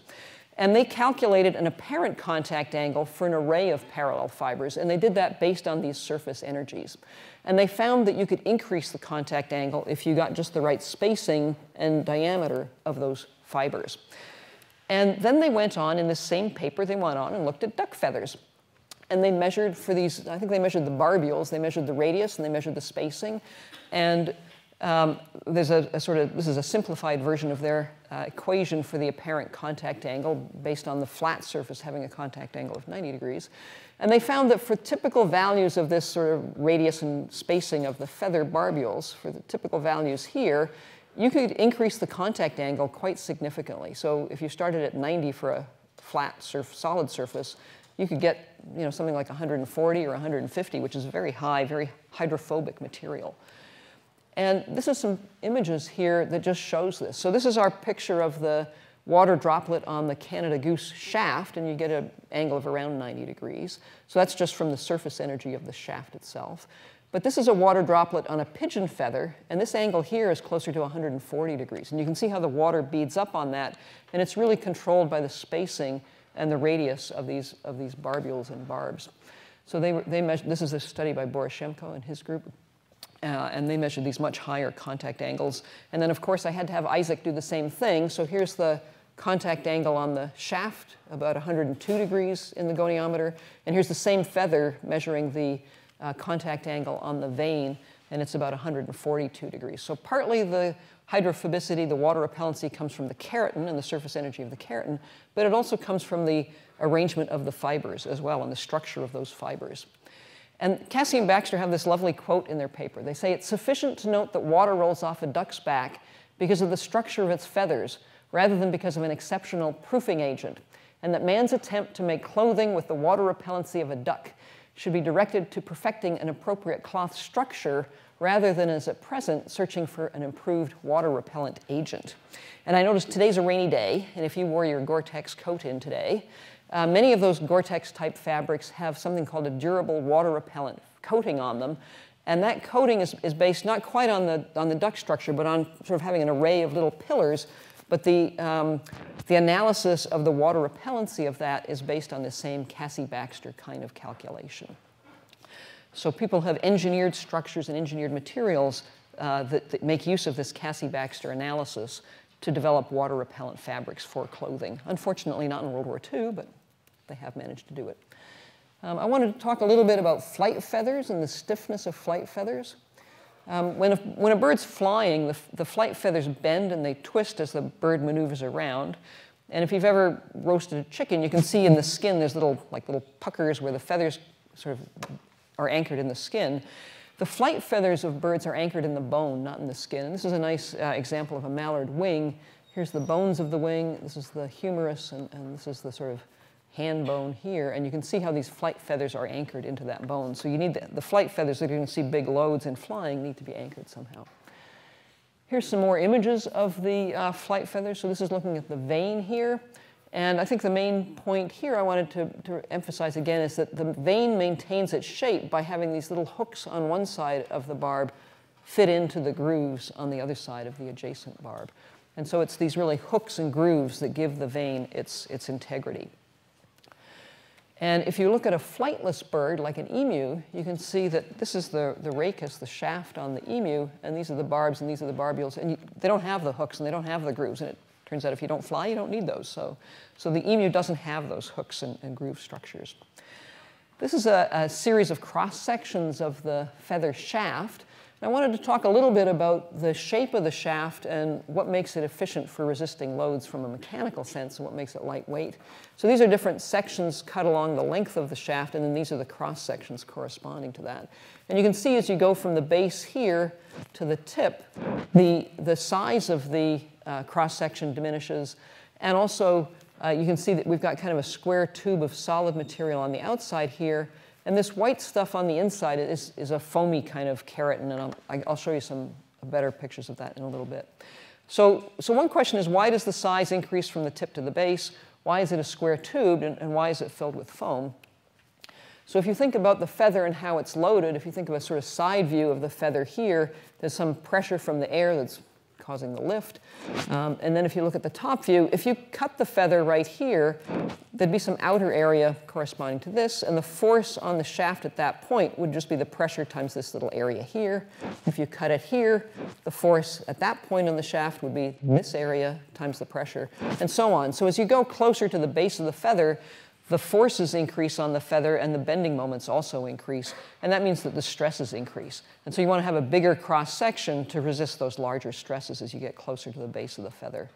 And they calculated an apparent contact angle for an array of parallel fibers, and they did that based on these surface energies. And they found that you could increase the contact angle if you got just the right spacing and diameter of those fibers. And then they went on, in the same paper, they went on and looked at duck feathers. And they measured for these, I think they measured the barbules, they measured the radius and they measured the spacing. And um, there's a, a, sort of, this is a simplified version of their uh, equation for the apparent contact angle based on the flat surface having a contact angle of 90 degrees. And they found that for typical values of this sort of radius and spacing of the feather barbules, for the typical values here, you could increase the contact angle quite significantly. So if you started at 90 for a flat surf, solid surface, you could get you know, something like 140 or 150, which is a very high, very hydrophobic material. And this is some images here that just shows this. So this is our picture of the water droplet on the Canada Goose shaft, and you get an angle of around 90 degrees. So that's just from the surface energy of the shaft itself. But this is a water droplet on a pigeon feather, and this angle here is closer to 140 degrees. And you can see how the water beads up on that, and it's really controlled by the spacing and the radius of these, of these barbules and barbs. So they, were, they measured, this is a study by Bormashenko and his group. Uh, and they measured these much higher contact angles. And then, of course, I had to have Isaac do the same thing. So here's the contact angle on the shaft, about 102 degrees in the goniometer. And here's the same feather measuring the uh, contact angle on the vane, and it's about 142 degrees. So partly the hydrophobicity, the water repellency, comes from the keratin and the surface energy of the keratin, but it also comes from the arrangement of the fibers as well and the structure of those fibers. And Cassie and Baxter have this lovely quote in their paper. They say, It's sufficient to note that water rolls off a duck's back because of the structure of its feathers rather than because of an exceptional proofing agent, and that man's attempt to make clothing with the water repellency of a duck should be directed to perfecting an appropriate cloth structure rather than, as at present, searching for an improved water repellent agent. And I noticed today's a rainy day, and if you wore your Gore Tex coat in today, uh, many of those Gore-Tex type fabrics have something called a durable water repellent coating on them. And that coating is, is based not quite on the, on the duct structure, but on sort of having an array of little pillars. But the, um, the analysis of the water repellency of that is based on the same Cassie-Baxter kind of calculation. So people have engineered structures and engineered materials uh, that, that, make use of this Cassie-Baxter analysis to develop water repellent fabrics for clothing. Unfortunately, not in World War II, but they have managed to do it. Um, I wanted to talk a little bit about flight feathers and the stiffness of flight feathers. Um, when, a, when a bird's flying, the, the flight feathers bend and they twist as the bird maneuvers around. And if you've ever roasted a chicken, you can see in the skin there's little, like little puckers where the feathers sort of are anchored in the skin. The flight feathers of birds are anchored in the bone, not in the skin. And this is a nice uh, example of a mallard wing. Here's the bones of the wing. This is the humerus, and, and this is the sort of hand bone here, and you can see how these flight feathers are anchored into that bone. So you need the, the flight feathers that going to see big loads in flying need to be anchored somehow. Here's some more images of the uh, flight feathers. So this is looking at the vane here. And I think the main point here I wanted to, to, emphasize again is that the vane maintains its shape by having these little hooks on one side of the barb fit into the grooves on the other side of the adjacent barb. And so it's these really hooks and grooves that give the vane its, its integrity. And if you look at a flightless bird like an emu, you can see that this is the, the rachis, the shaft on the emu, and these are the barbs and these are the barbules. And you, they don't have the hooks and they don't have the grooves. And it turns out if you don't fly, you don't need those. So, so the emu doesn't have those hooks and, and groove structures. This is a, a series of cross sections of the feather shaft. And I wanted to talk a little bit about the shape of the shaft and what makes it efficient for resisting loads from a mechanical sense and what makes it lightweight. So these are different sections cut along the length of the shaft, and then these are the cross sections corresponding to that. And you can see as you go from the base here to the tip, the, the size of the uh, cross section diminishes, and also uh, you can see that we've got kind of a square tube of solid material on the outside here, and this white stuff on the inside is, is a foamy kind of keratin, and I'll, I'll show you some better pictures of that in a little bit. So, so one question is, why does the size increase from the tip to the base? Why is it a square tube, and, and why is it filled with foam? So if you think about the feather and how it's loaded, if you think of a sort of side view of the feather here, there's some pressure from the air that's causing the lift. Um, and then if you look at the top view, if you cut the feather right here, there'd be some outer area corresponding to this, and the force on the shaft at that point would just be the pressure times this little area here. If you cut it here, the force at that point on the shaft would be this area times the pressure, and so on. So as you go closer to the base of the feather, the forces increase on the feather and the bending moments also increase. And that means that the stresses increase. And so you want to have a bigger cross section to resist those larger stresses as you get closer to the base of the feather.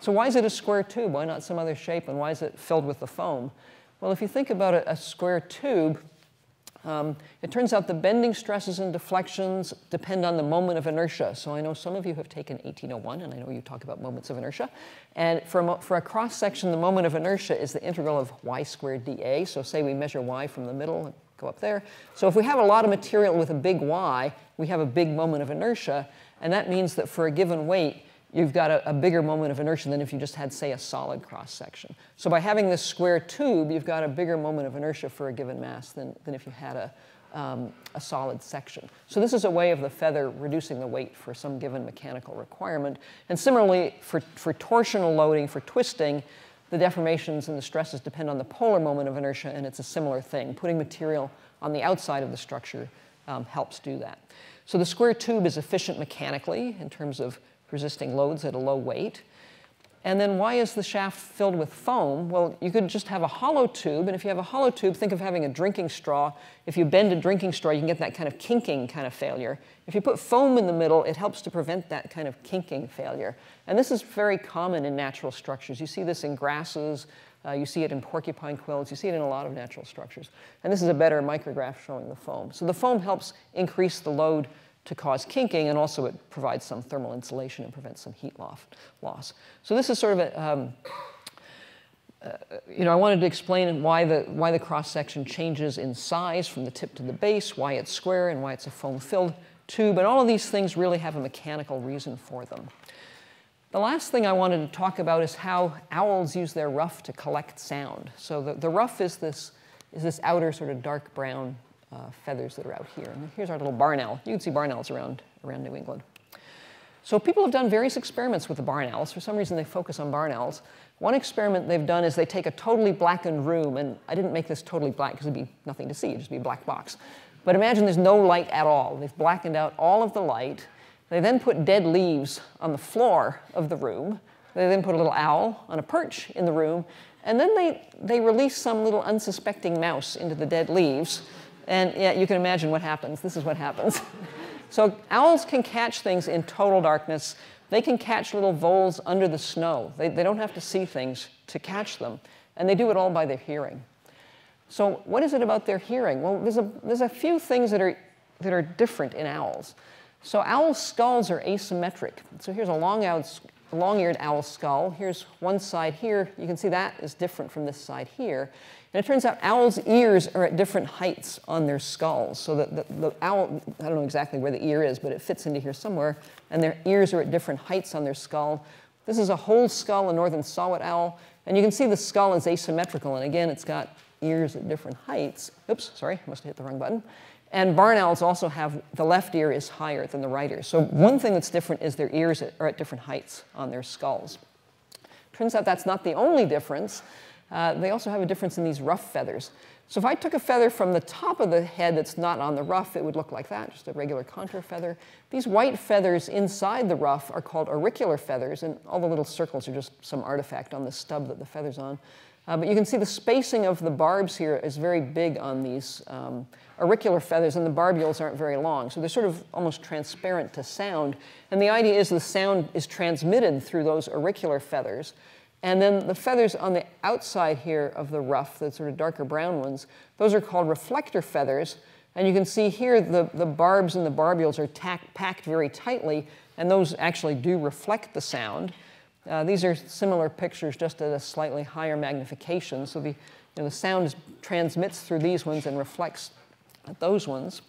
So why is it a square tube? Why not some other shape? And why is it filled with the foam? Well, if you think about a, a square tube, um, it turns out the bending stresses and deflections depend on the moment of inertia. So I know some of you have taken 1801, and I know you talk about moments of inertia. And for a, for a cross section, the moment of inertia is the integral of y squared dA. So say we measure y from the middle and go up there. So if we have a lot of material with a big y, we have a big moment of inertia. And that means that for a given weight, you've got a, a, bigger moment of inertia than if you just had, say, a solid cross section. So by having this square tube, you've got a bigger moment of inertia for a given mass than, than if you had a, um, a solid section. So this is a way of the feather reducing the weight for some given mechanical requirement. And similarly, for, for torsional loading, for twisting, the deformations and the stresses depend on the polar moment of inertia, and it's a similar thing. Putting material on the outside of the structure um, helps do that. So the square tube is efficient mechanically in terms of resisting loads at a low weight. And then why is the shaft filled with foam? Well, you could just have a hollow tube, and if you have a hollow tube, think of having a drinking straw. If you bend a drinking straw, you can get that kind of kinking kind of failure. If you put foam in the middle, it helps to prevent that kind of kinking failure. And this is very common in natural structures. You see this in grasses, uh, you see it in porcupine quills, you see it in a lot of natural structures. And this is a better micrograph showing the foam. So the foam helps increase the load to cause kinking, and also it provides some thermal insulation and prevents some heat loss. So this is sort of a, um, uh, you know, I wanted to explain why the, why the cross-section changes in size from the tip to the base, why it's square, and why it's a foam-filled tube, and all of these things really have a mechanical reason for them. The last thing I wanted to talk about is how owls use their ruff to collect sound. So the, the ruff is this, is this outer sort of dark brown uh, feathers that are out here. And here's our little barn owl. You can see barn owls around, around New England. So people have done various experiments with the barn owls. For some reason, they focus on barn owls. One experiment they've done is they take a totally blackened room, and I didn't make this totally black because it'd be nothing to see, it'd just be a black box. But imagine there's no light at all. They've blackened out all of the light. They then put dead leaves on the floor of the room. They then put a little owl on a perch in the room. And then they, they release some little unsuspecting mouse into the dead leaves. And yeah, you can imagine what happens. This is what happens. so owls can catch things in total darkness. They can catch little voles under the snow. They, they don't have to see things to catch them. And they do it all by their hearing. So what is it about their hearing? Well, there's a, there's a few things that are, that are different in owls. So owl skulls are asymmetric. So here's a long long-eared owl skull. Here's one side here. You can see that is different from this side here. And it turns out owls' ears are at different heights on their skulls. So that the, the, owl, I don't know exactly where the ear is, but it fits into here somewhere. And their ears are at different heights on their skull. This is a whole skull, a northern saw-whet owl. And you can see the skull is asymmetrical. And again, it's got ears at different heights. Oops, sorry, I must have hit the wrong button. And barn owls also have, the left ear is higher than the right ear. So one thing that's different is their ears are at different heights on their skulls. Turns out that's not the only difference. Uh, they also have a difference in these ruff feathers. So if I took a feather from the top of the head that's not on the ruff, it would look like that, just a regular contour feather. These white feathers inside the ruff are called auricular feathers, and all the little circles are just some artifact on the stub that the feather's on. Uh, but you can see the spacing of the barbs here is very big on these um, auricular feathers, and the barbules aren't very long. So they're sort of almost transparent to sound. And the idea is the sound is transmitted through those auricular feathers. And then the feathers on the outside here of the ruff, the sort of darker brown ones, those are called reflector feathers. And you can see here the, the barbs and the barbules are tack, packed very tightly, and those actually do reflect the sound. Uh, these are similar pictures, just at a slightly higher magnification. So the, you know, the sound transmits through these ones and reflects at those ones.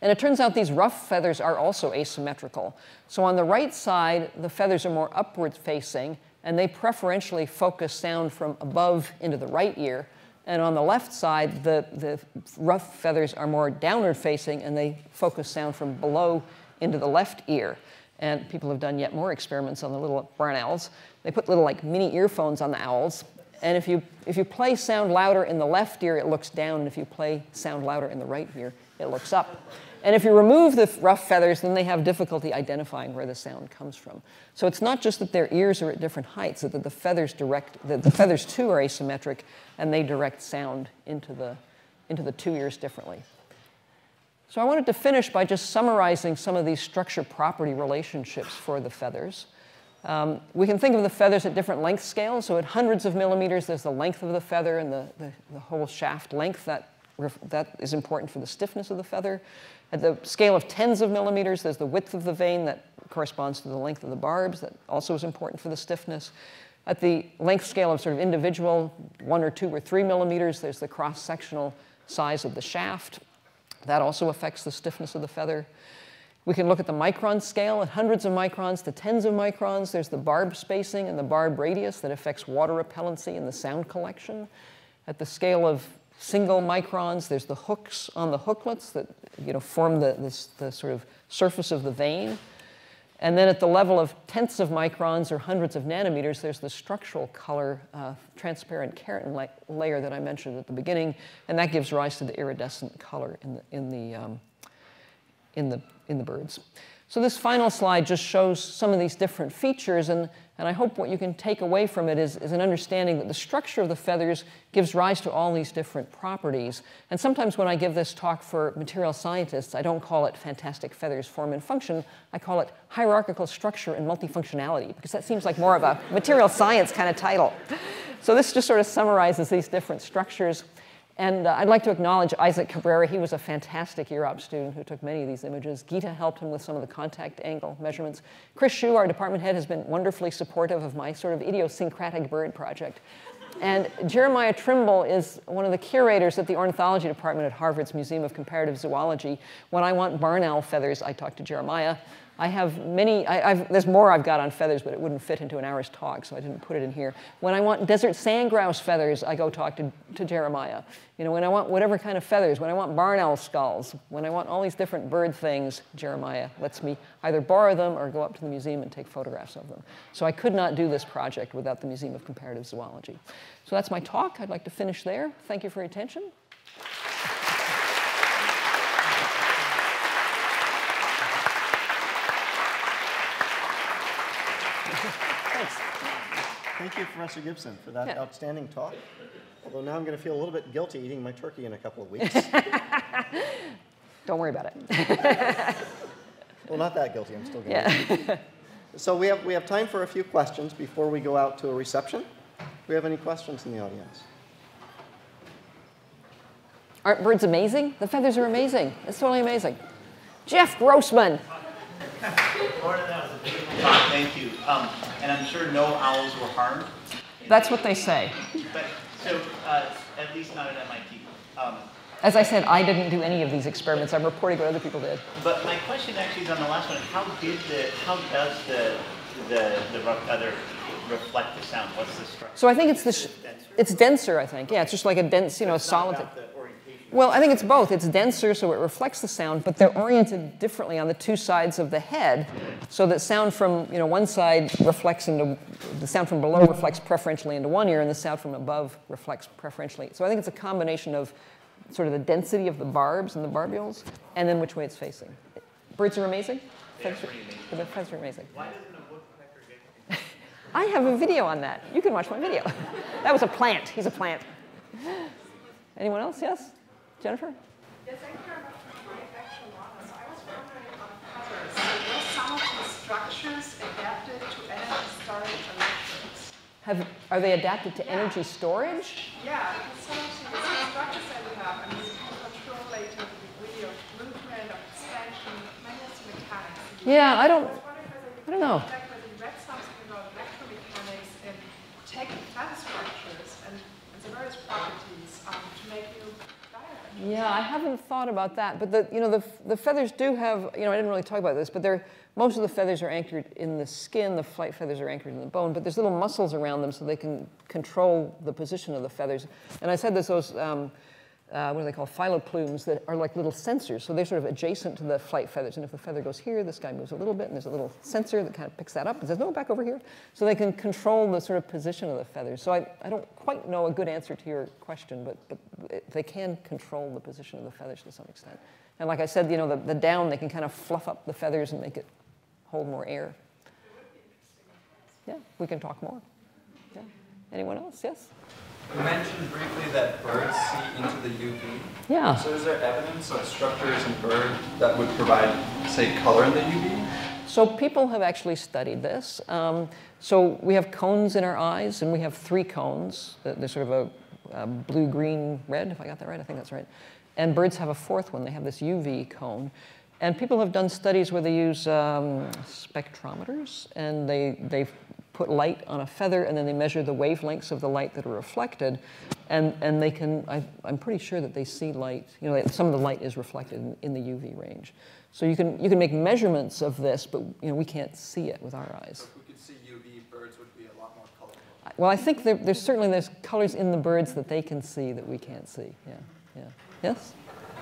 And it turns out these ruff feathers are also asymmetrical. So on the right side, the feathers are more upward facing, and they preferentially focus sound from above into the right ear. And on the left side, the, the ruff feathers are more downward facing, and they focus sound from below into the left ear. And people have done yet more experiments on the little barn owls. They put little like mini earphones on the owls, and if you, if you play sound louder in the left ear, it looks down. And if you play sound louder in the right ear, it looks up. And if you remove the ruff feathers, then they have difficulty identifying where the sound comes from. So it's not just that their ears are at different heights, that the feathers direct, the, the feathers too are asymmetric, and they direct sound into the, into the two ears differently. So I wanted to finish by just summarizing some of these structure property relationships for the feathers. Um, we can think of the feathers at different length scales. So at hundreds of millimeters, there's the length of the feather and the, the, the whole shaft length. That, that is important for the stiffness of the feather. At the scale of tens of millimeters, there's the width of the vane that corresponds to the length of the barbs. That also is important for the stiffness. At the length scale of sort of individual, one or two or three millimeters, there's the cross-sectional size of the shaft. That also affects the stiffness of the feather. We can look at the micron scale at hundreds of microns to tens of microns. There's the barb spacing and the barb radius that affects water repellency and the sound collection. At the scale of single microns, there's the hooks on the hooklets that you know, form the, this, the sort of surface of the vane. And then at the level of tenths of microns or hundreds of nanometers, there's the structural color uh, transparent keratin la layer that I mentioned at the beginning, and that gives rise to the iridescent color in the, in the, um, in the in the birds. So this final slide just shows some of these different features, and, and I hope what you can take away from it is, is an understanding that the structure of the feathers gives rise to all these different properties. And sometimes when I give this talk for material scientists, I don't call it fantastic feathers form and function, I call it hierarchical structure and multifunctionality, because that seems like more of a material science kind of title. So this just sort of summarizes these different structures. And uh, I'd like to acknowledge Isaac Cabrera. He was a fantastic UROP student who took many of these images. Gita helped him with some of the contact angle measurements. Chris Schuh, our department head, has been wonderfully supportive of my sort of idiosyncratic bird project. And Jeremiah Trimble is one of the curators at the ornithology department at Harvard's Museum of Comparative Zoology. When I want barn owl feathers, I talk to Jeremiah. I have many, I, there's more I've got on feathers, but it wouldn't fit into an hour's talk, so I didn't put it in here. When I want desert sand grouse feathers, I go talk to, to Jeremiah. You know, when I want whatever kind of feathers, when I want barn owl skulls, when I want all these different bird things, Jeremiah lets me either borrow them or go up to the museum and take photographs of them. So I could not do this project without the Museum of Comparative Zoology. So that's my talk. I'd like to finish there. Thank you for your attention. Thank you, Professor Gibson, for that yeah. outstanding talk. Although now I'm going to feel a little bit guilty eating my turkey in a couple of weeks. Don't worry about it. well, not that guilty. I'm still going yeah. so we have, we have time for a few questions before we go out to a reception. Do we have any questions in the audience? Aren't birds amazing? The feathers are amazing. It's totally amazing. Jeff Grossman. Thank you. Um, and I'm sure no owls were harmed. That's what they say. But, so, uh, at least not at MIT. Um, As I said, I didn't do any of these experiments. I'm reporting what other people did. but my question actually is on the last one. How did the, how does the, the, the ruff feather reflect the sound? What's the structure? So I think it's the sh- Is it denser? it's denser. I think yeah, it's just like a dense, you know, solid. About the orientation. Well, I think it's both. It's denser, so it reflects the sound, but they're oriented differently on the two sides of the head, so that sound from you know one side reflects into the sound from below reflects preferentially into one ear, and the sound from above reflects preferentially. So I think it's a combination of sort of the density of the barbs and the barbules, and then which way it's facing. Birds are amazing. Are, the feathers are amazing. Why doesn't a woodpecker get I have a video on that. You can watch my video. that was a plant. He's a plant. Anyone else? Yes? Jennifer? Yes, thank you very much for my actual honors. I was wondering on feathers, so were some of the structures adapted to energy storage electrodes? Have, are they adapted to energy storage? Yeah, because some of the structures that we have, I mean, you can control later the degree of movement, of expansion, many of the mechanics. Yeah, I I don't. was wondering whether you I don't know. check whether you read something about electromechanics and and, and the various properties um, to make new diagrams. Yeah, I haven't thought about that. But the, you know, the, the feathers do have, you know, I didn't really talk about this, but they're, most of the feathers are anchored in the skin. The flight feathers are anchored in the bone, but there's little muscles around them so they can control the position of the feathers. And I said this, those, um, uh, what do they call, filoplumes that are like little sensors. So they're sort of adjacent to the flight feathers. And if the feather goes here, this guy moves a little bit, and there's a little sensor that kind of picks that up and says, no, back over here. So they can control the sort of position of the feathers. So I, I don't quite know a good answer to your question, but, but they can control the position of the feathers to some extent. And like I said, you know, the, the down, they can kind of fluff up the feathers and make it hold more air. Yeah, we can talk more. Yeah. Anyone else? Yes? You mentioned briefly that birds see into the UV. Yeah. So is there evidence of structures in birds that would provide, say, color in the UV? So people have actually studied this. Um, so we have cones in our eyes, and we have three cones. They're they're sort of a, a blue, green, red, if I got that right. I think that's right. And birds have a fourth one. They have this UV cone. And people have done studies where they use um, spectrometers, and they, they put light on a feather, and then they measure the wavelengths of the light that are reflected. And, and they can, I, I'm pretty sure that they see light, you know, some of the light is reflected in, in the UV range. So you can, you can make measurements of this, but you know, we can't see it with our eyes. So if we could see UV, birds would be a lot more colorful. Well, I think there, there's certainly there's colors in the birds that they can see that we can't see. Yeah, yeah. Yes?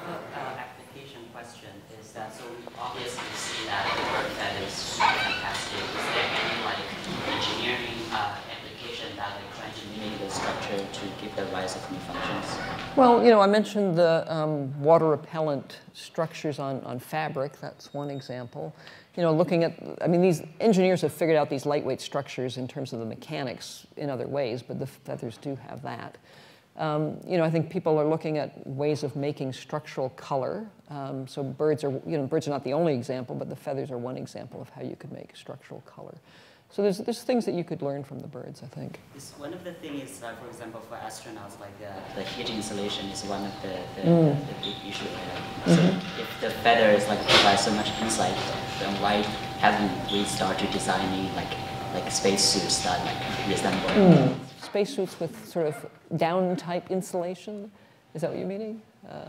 uh, application question is that so we obviously see that the bird that is fantastic. Is there any like engineering uh, application that they're trying to mimic the structure the rise of new functions? Well, you know, I mentioned the um, water repellent structures on, on fabric. That's one example. You know, looking at, I mean, these engineers have figured out these lightweight structures in terms of the mechanics in other ways, but the feathers do have that. Um, you know, I think people are looking at ways of making structural color. Um, so birds are, you know, birds are not the only example, but the feathers are one example of how you could make structural color. So there's, there's things that you could learn from the birds, I think. Is one of the things, is, uh, for example, for astronauts, like uh, the heat insulation is one of the, the, Mm. the big issue. Right? So if the feathers like provide so much insight, then why haven't we started designing like like spacesuits that like resemble? Mm. Spacesuits with sort of down type insulation? Is that what you're meaning? Uh,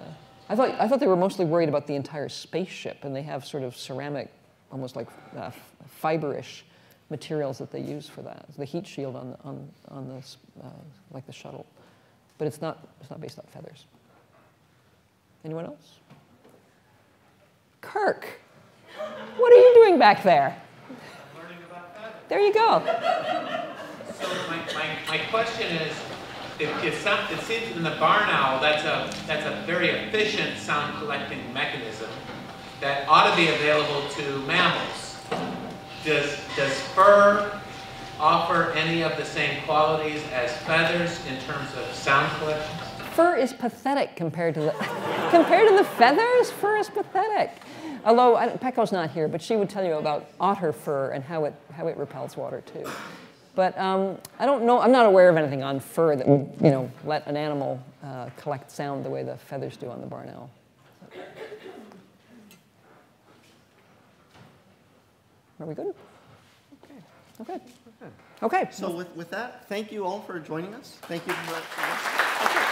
I, thought, I thought they were mostly worried about the entire spaceship, and they have sort of ceramic, almost like uh, fiber-ish materials that they use for that. The heat shield on, the- on, on this, uh, like the shuttle. But it's not, it's not based on feathers. Anyone else? Kirk, what are you doing back there? There you go. So my, my, my question is, if, if some, it seems in the barn owl, that's a, that's a very efficient sound collecting mechanism that ought to be available to mammals. Does, does fur offer any of the same qualities as feathers in terms of sound collection? Fur is pathetic compared to the compared to the feathers. Fur is pathetic. Although Peko's not here, but she would tell you about otter fur and how it how it repels water too. But um, I don't know. I'm not aware of anything on fur that would you know let an animal uh, collect sound the way the feathers do on the barn owl. Are we good? Okay. Okay. Okay. So with, with that, thank you all for joining us. Thank you for, for